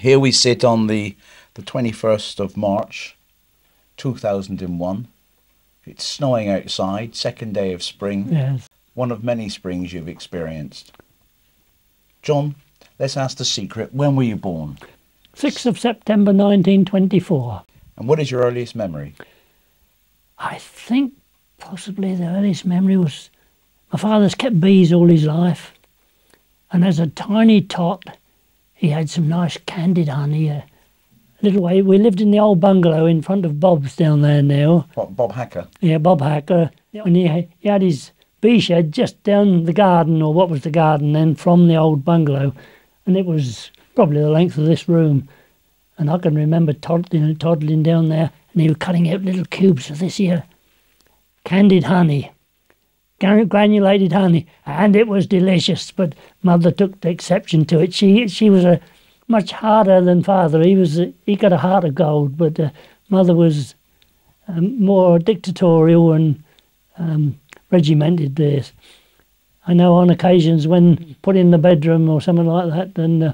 Here we sit on the, the 21st of March 2001. It's snowing outside, second day of spring, Yes. one of many springs you've experienced. John, let's ask the secret. When were you born? 6th of September 1924. And what is your earliest memory? I think possibly the earliest memory was my father's kept bees all his life. And as a tiny tot, he had some nice candied honey. A little way, we lived in the old bungalow in front of Bob's down there now. What, Bob Hacker? Yeah, Bob Hacker. And he, he had his bee shed just down the garden, or what was the garden then, from the old bungalow. And it was probably the length of this room. And I can remember toddling, and toddling down there, and he was cutting out little cubes of this here candied honey, gran- granulated honey, and it was delicious. But mother took the exception to it. She she was a much harder than father. He was he got a heart of gold, but uh, mother was um, more dictatorial and um, regimented. This I know on occasions when put in the bedroom or something like that, then. Uh,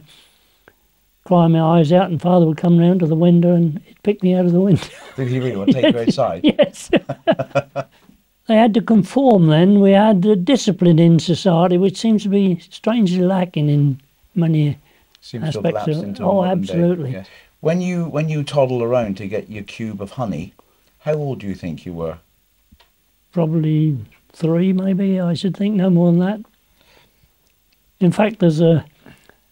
cry my eyes out, and father would come round to the window and he'd pick me out of the window. Did he really want to take you outside? yes. they had to conform then. We had uh, discipline in society, which seems to be strangely lacking in many. Seems to have Aspects of- oh, absolutely. yes. When you when you toddle around to get your cube of honey, how old do you think you were? Probably three, maybe, I should think, no more than that. In fact, there's a,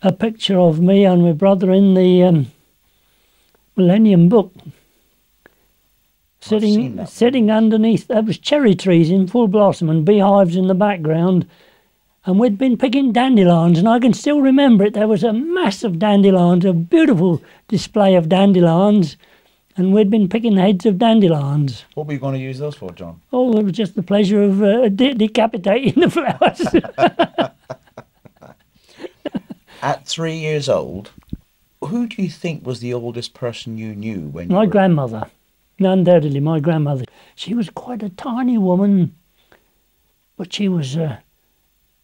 a picture of me and my brother in the um, Millennium Book. Sitting, sitting underneath, there was cherry trees in full blossom and beehives in the background. And we'd been picking dandelions, and I can still remember it. There was a mass of dandelions, a beautiful display of dandelions, and we'd been picking the heads of dandelions. What were you going to use those for, John? Oh, it was just the pleasure of uh, de- decapitating the flowers. At three years old, who do you think was the oldest person you knew when you my grandmother, undoubtedly my grandmother. She was quite a tiny woman, but she was uh,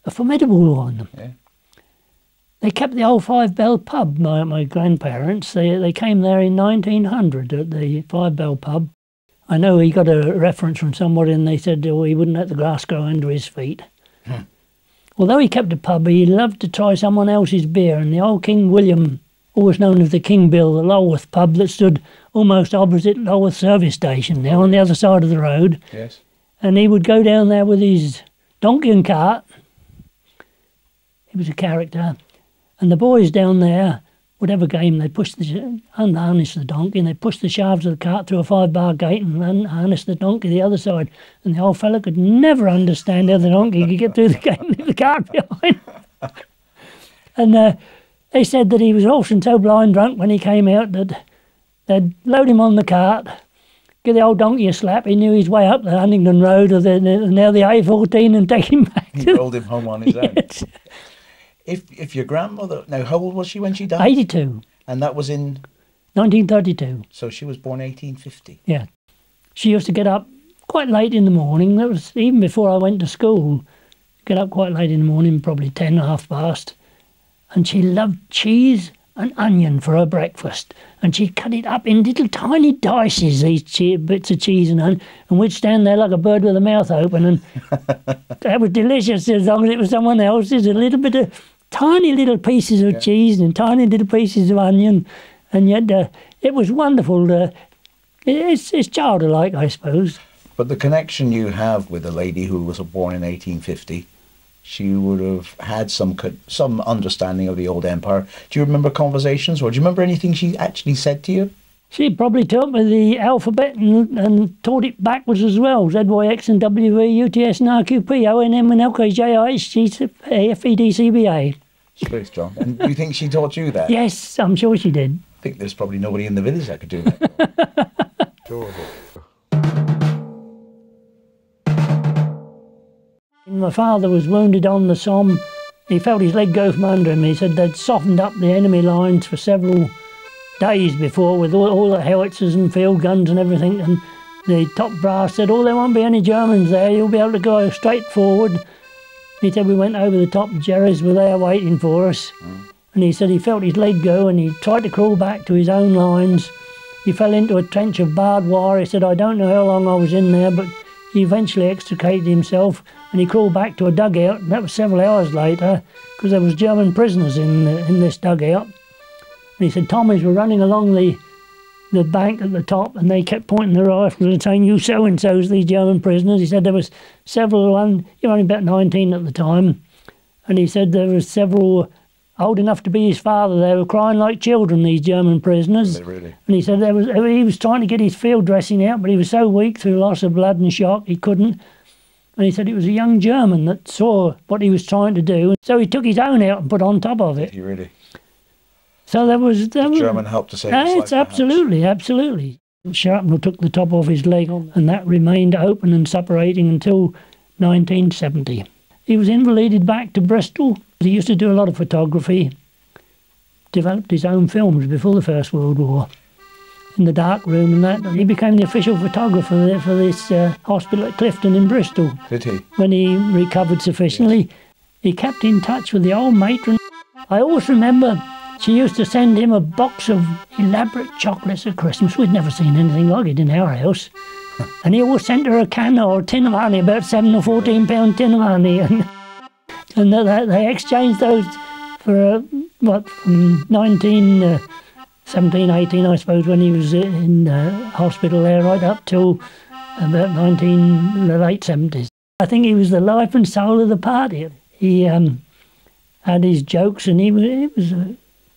a formidable one. Yeah. They kept the old Five Bell pub, my, my grandparents. They, they came there in 1900 at the Five Bell pub. I know he got a reference from somebody and they said oh, he wouldn't let the grass grow under his feet. Although he kept a pub, he loved to try someone else's beer, and the old King William, always known as the King Bill, the Lolworth pub that stood almost opposite Lolworth service station, now on the other side of the road, Yes. and he would go down there with his donkey and cart. He was a character, and the boys down there, whatever game, They'd push the unharness the donkey and they'd push the shafts of the cart through a five bar gate and unharness the donkey the other side. And the old fellow could never understand how the donkey could get through the gate and leave the cart behind. and uh, they said that he was often so blind drunk when he came out that they'd load him on the cart, give the old donkey a slap. He knew his way up the Huntingdon Road or the, the now the A14 and take him back. He rolled him home on his own. If if your grandmother now how old was she when she died? 82, And that was in 1932. so she was born eighteen fifty. Yeah. She used to get up quite late in the morning. That was even before I went to school. Get up quite late in the morning, probably ten, half past. And she loved cheese and onion for her breakfast. And she'd cut it up in little tiny dices, these che- bits of cheese and onion, and we'd stand there like a bird with a mouth open. And that was delicious as long as it was someone else's. A little bit of tiny little pieces of Yeah. cheese and tiny little pieces of onion. And yet uh, it was wonderful. Uh, it's, it's childlike, I suppose. But the connection you have with a lady who was born in 1850, she would have had some some understanding of the old empire. Do you remember conversations, or do you remember anything she actually said to you? She probably taught me the alphabet and, and taught it backwards as well. Z, Y, X, and W, V, U, T, S, and R, Q, P, O, N, M, and L, K, J, I, H, G, A, F, E, D, C, B, A. Truth, John. And do you think she taught you that? Yes, I'm sure she did. I think there's probably nobody in the village that could do that. My father was wounded on the Somme. He felt his leg go from under him. He said they'd softened up the enemy lines for several days before with all, all the howitzers and field guns and everything. And the top brass said, Oh, there won't be any Germans there. You'll be able to go straight forward. He said we went over the top. Jerrys were there waiting for us. and he said he felt his leg go and he tried to crawl back to his own lines. He fell into a trench of barbed wire. He said, I don't know how long I was in there, but he eventually extricated himself and he crawled back to a dugout. And that was several hours later because there was German prisoners in in this dugout. And he said Tommies were running along the the bank at the top and they kept pointing their rifles and saying, You so and so's these German prisoners. He said there was several one he was only about nineteen at the time. And he said there was several old enough to be his father. They were crying like children, these German prisoners. Really? And he said there was he was trying to get his field dressing out, but he was so weak through loss of blood and shock he couldn't. And he said it was a young German that saw what he was trying to do, so he took his own out and put on top of it. He really. So there was there The was German helped to save Ah, his life. perhaps. absolutely, absolutely. Sharpnel took the top off his leg, and that remained open and separating until 1970. He was invalided back to Bristol. He used to do a lot of photography, developed his own films before the First World War in the dark room and that. And he became the official photographer there for this uh, hospital at Clifton in Bristol Did he? when he recovered sufficiently. He kept in touch with the old matron. I always remember she used to send him a box of elaborate chocolates at Christmas. We'd never seen anything like it in our house. and he always sent her a can or a tin of honey, about seven or fourteen pound tin of honey. And, and they, exchanged those for, uh, what, from 19, uh, 17, 18, I suppose, when he was in uh, hospital there, right up till about 19, the late 70s. I think he was the life and soul of the party. He um, had his jokes and he was, he was a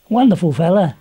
wonderful fella.